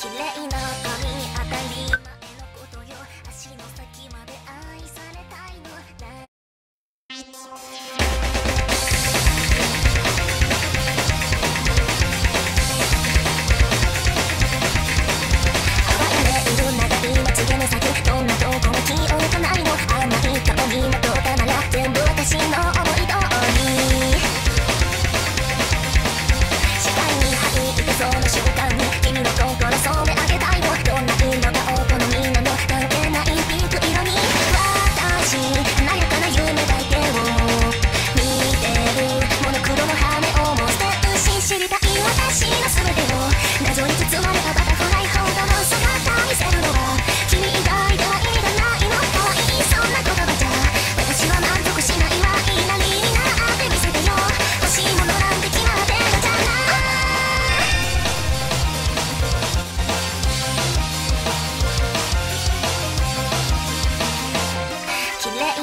綺麗な髪当たり前のことよ足の先まで愛されたいのだどんなとこも綺麗な